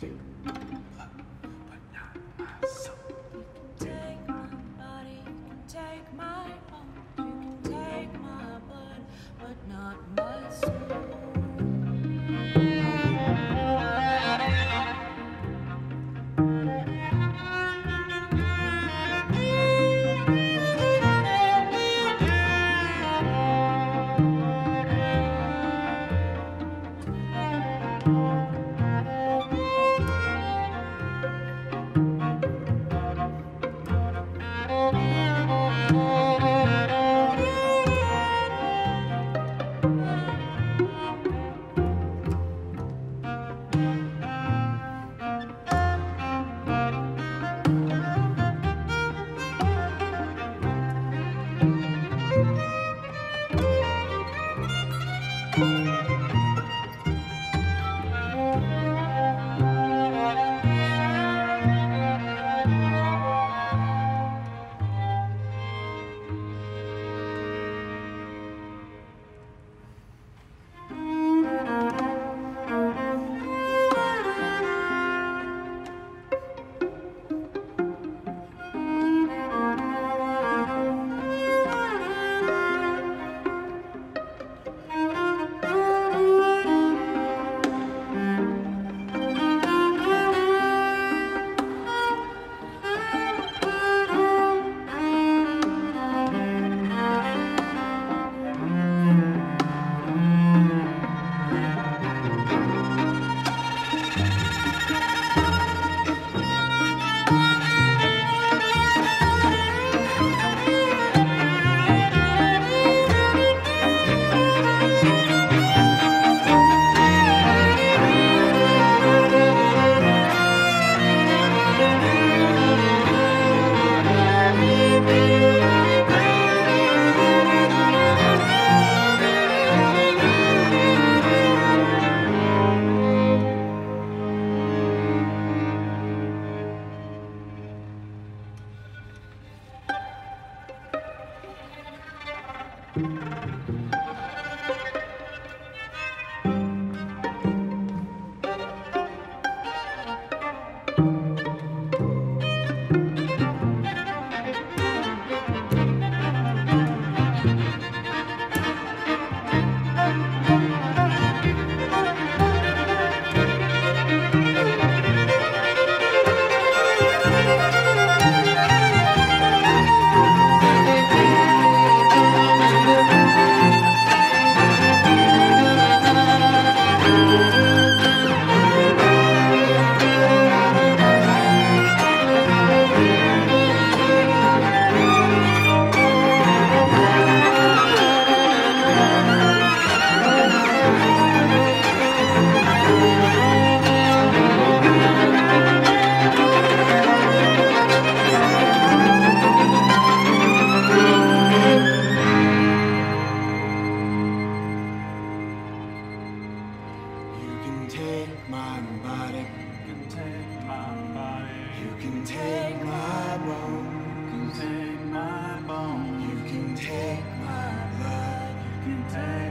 Two. take my body. You can take my body. You can take my bone. You can take my bone. You can take my blood. You can take